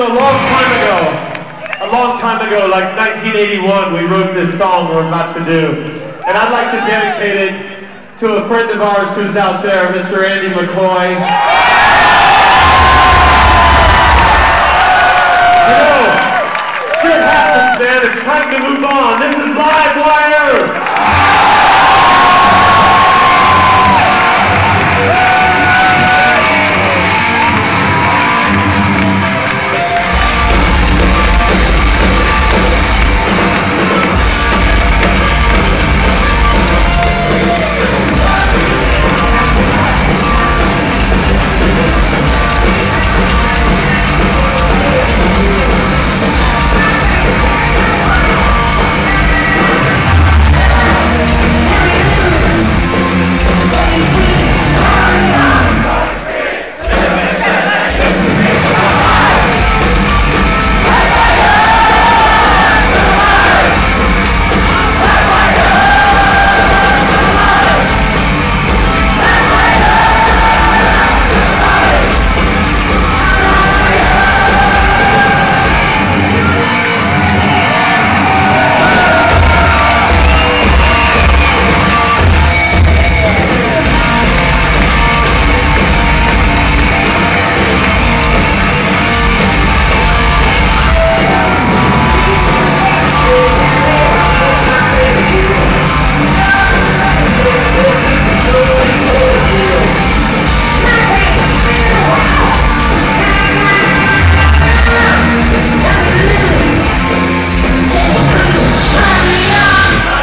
So a long time ago, a long time ago, like 1981, we wrote this song we're about to do. And I'd like to dedicate it to a friend of ours who's out there, Mr. Andy McCoy. You know, shit happens, man. It's time to move on. This is Live Wire.